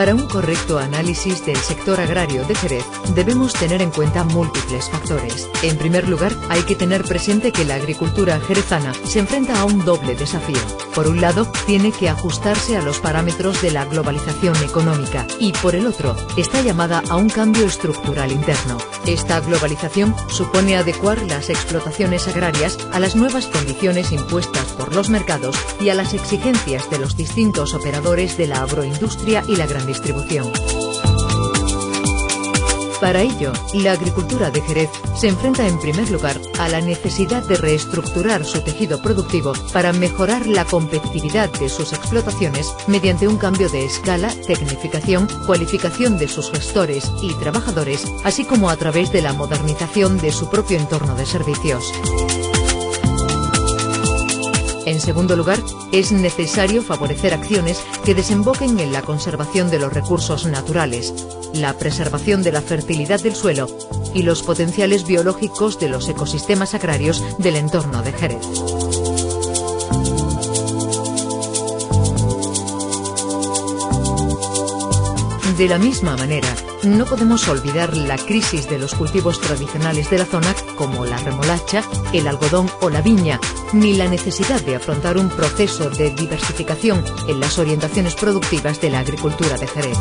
Para un correcto análisis del sector agrario de Jerez, debemos tener en cuenta múltiples factores. En primer lugar, hay que tener presente que la agricultura jerezana se enfrenta a un doble desafío. Por un lado, tiene que ajustarse a los parámetros de la globalización económica y, por el otro, está llamada a un cambio estructural interno. Esta globalización supone adecuar las explotaciones agrarias a las nuevas condiciones impuestas por los mercados y a las exigencias de los distintos operadores de la agroindustria y la gran distribución. Para ello, la agricultura de Jerez se enfrenta en primer lugar a la necesidad de reestructurar su tejido productivo para mejorar la competitividad de sus explotaciones mediante un cambio de escala, tecnificación, cualificación de sus gestores y trabajadores, así como a través de la modernización de su propio entorno de servicios. En segundo lugar, es necesario favorecer acciones que desemboquen en la conservación de los recursos naturales, la preservación de la fertilidad del suelo y los potenciales biológicos de los ecosistemas agrarios del entorno de Jerez. De la misma manera, no podemos olvidar la crisis de los cultivos tradicionales de la zona como la remolacha, el algodón o la viña, ni la necesidad de afrontar un proceso de diversificación en las orientaciones productivas de la agricultura de Jerez.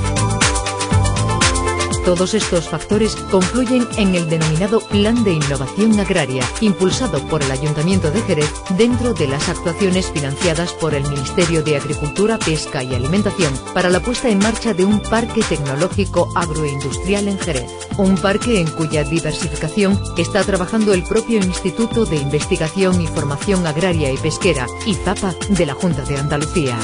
Todos estos factores confluyen en el denominado Plan de Innovación Agraria, impulsado por el Ayuntamiento de Jerez dentro de las actuaciones financiadas por el Ministerio de Agricultura, Pesca y Alimentación para la puesta en marcha de un parque tecnológico agroindustrial en Jerez. Un parque en cuya diversificación está trabajando el propio Instituto de Investigación y Formación Agraria y Pesquera, IZAPA, de la Junta de Andalucía.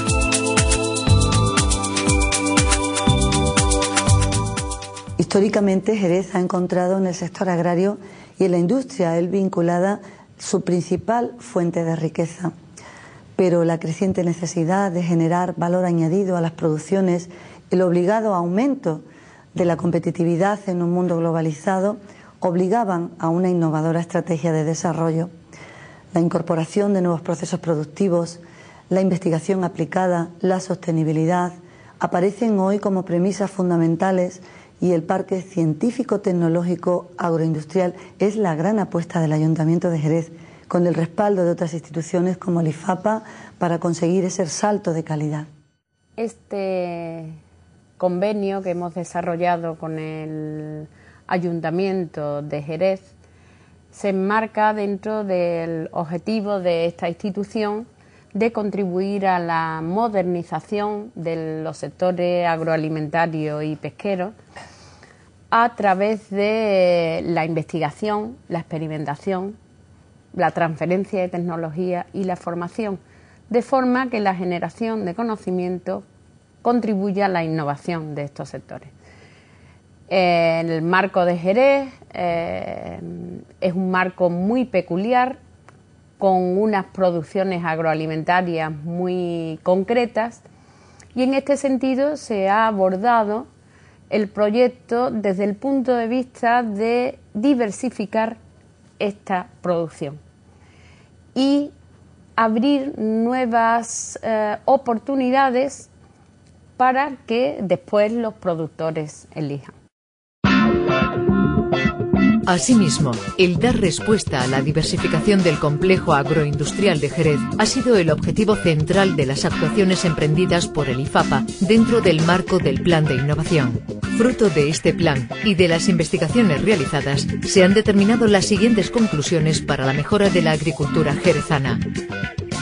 Históricamente, Jerez ha encontrado en el sector agrario y en la industria vinculada su principal fuente de riqueza. Pero la creciente necesidad de generar valor añadido a las producciones, el obligado aumento de la competitividad en un mundo globalizado, obligaban a una innovadora estrategia de desarrollo. La incorporación de nuevos procesos productivos, la investigación aplicada, la sostenibilidad, aparecen hoy como premisas fundamentales y el Parque Científico Tecnológico Agroindustrial es la gran apuesta del Ayuntamiento de Jerez, con el respaldo de otras instituciones como el IFAPA para conseguir ese salto de calidad. Este convenio que hemos desarrollado con el Ayuntamiento de Jerez se enmarca dentro del objetivo de esta institución de contribuir a la modernización de los sectores agroalimentario y pesqueros a través de la investigación, la experimentación, la transferencia de tecnología y la formación, de forma que la generación de conocimiento contribuya a la innovación de estos sectores. El marco de Jerez eh, es un marco muy peculiar con unas producciones agroalimentarias muy concretas y en este sentido se ha abordado el proyecto desde el punto de vista de diversificar esta producción y abrir nuevas eh, oportunidades para que después los productores elijan. Asimismo, el dar respuesta a la diversificación del complejo agroindustrial de Jerez ha sido el objetivo central de las actuaciones emprendidas por el IFAPA dentro del marco del Plan de Innovación. Fruto de este plan y de las investigaciones realizadas, se han determinado las siguientes conclusiones para la mejora de la agricultura jerezana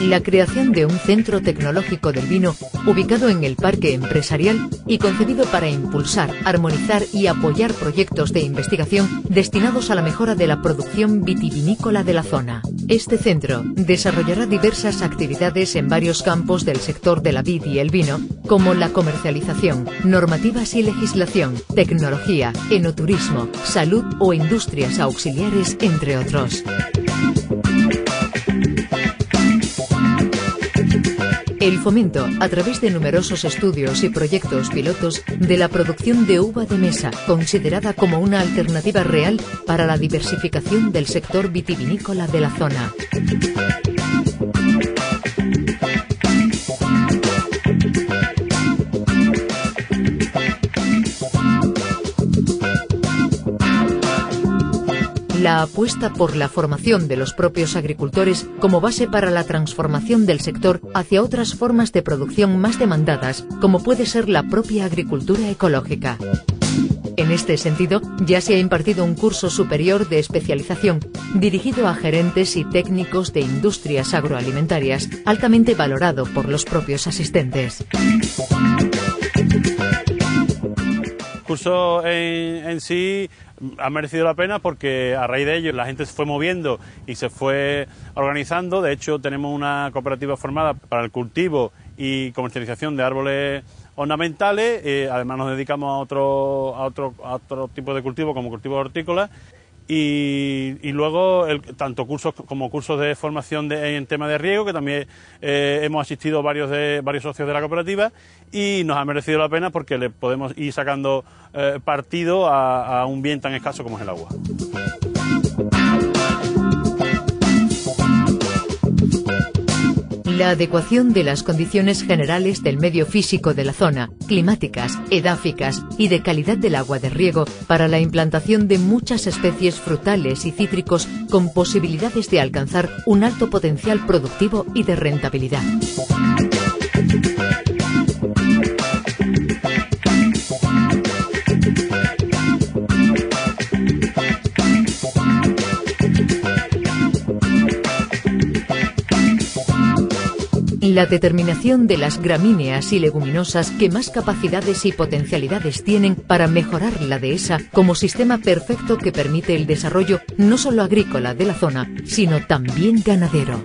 la creación de un centro tecnológico del vino ubicado en el parque empresarial y concebido para impulsar, armonizar y apoyar proyectos de investigación destinados a la mejora de la producción vitivinícola de la zona. Este centro desarrollará diversas actividades en varios campos del sector de la vid y el vino, como la comercialización, normativas y legislación, tecnología, enoturismo, salud o industrias auxiliares, entre otros. El fomento, a través de numerosos estudios y proyectos pilotos, de la producción de uva de mesa, considerada como una alternativa real para la diversificación del sector vitivinícola de la zona. La apuesta por la formación de los propios agricultores como base para la transformación del sector hacia otras formas de producción más demandadas, como puede ser la propia agricultura ecológica. En este sentido, ya se ha impartido un curso superior de especialización dirigido a gerentes y técnicos de industrias agroalimentarias, altamente valorado por los propios asistentes. El curso en, sí ha merecido la pena porque a raíz de ello la gente se fue moviendo y se fue organizando. De hecho, tenemos una cooperativa formada para el cultivo y comercialización de árboles ornamentales, eh, además nos dedicamos a otro, a otro, a otro tipo de cultivo como cultivo hortícola y, luego tanto cursos como cursos de formación en tema de riego, que también eh, hemos asistido varios de varios socios de la cooperativa y nos ha merecido la pena porque le podemos ir sacando eh, partido a un bien tan escaso como es el agua. La adecuación de las condiciones generales del medio físico de la zona, climáticas, edáficas y de calidad del agua de riego para la implantación de muchas especies frutales y cítricos con posibilidades de alcanzar un alto potencial productivo y de rentabilidad. La determinación de las gramíneas y leguminosas que más capacidades y potencialidades tienen para mejorar la dehesa como sistema perfecto que permite el desarrollo no solo agrícola de la zona, sino también ganadero.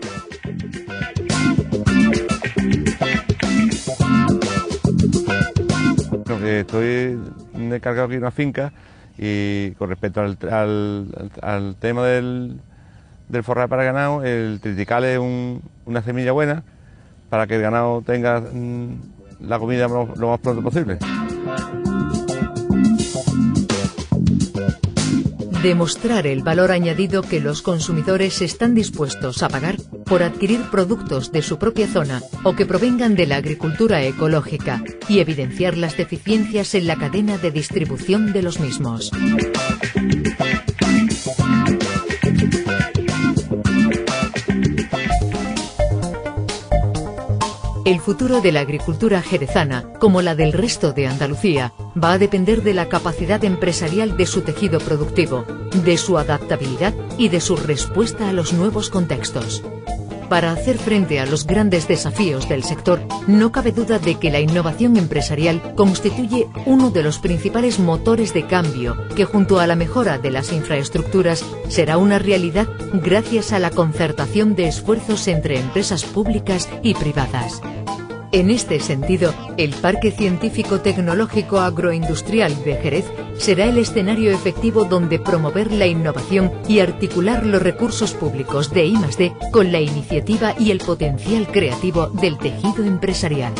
Estoy encargado aquí de una finca y con respecto al, tema del, del forrar para ganado, el tritical es una semilla buena para que el ganado tenga mm, la comida lo, más pronto posible. Demostrar el valor añadido que los consumidores están dispuestos a pagar por adquirir productos de su propia zona o que provengan de la agricultura ecológica y evidenciar las deficiencias en la cadena de distribución de los mismos. El futuro de la agricultura jerezana, como la del resto de Andalucía, va a depender de la capacidad empresarial de su tejido productivo, de su adaptabilidad y de su respuesta a los nuevos contextos. Para hacer frente a los grandes desafíos del sector, no cabe duda de que la innovación empresarial constituye uno de los principales motores de cambio que junto a la mejora de las infraestructuras será una realidad gracias a la concertación de esfuerzos entre empresas públicas y privadas. En este sentido, el Parque Científico Tecnológico Agroindustrial de Jerez será el escenario efectivo donde promover la innovación y articular los recursos públicos de I+D con la iniciativa y el potencial creativo del tejido empresarial.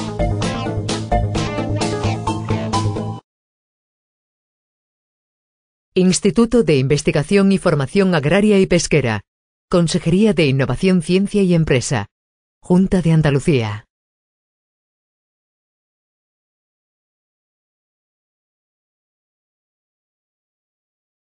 Instituto de Investigación y Formación Agraria y Pesquera. Consejería de Innovación, Ciencia y Empresa. Junta de Andalucía.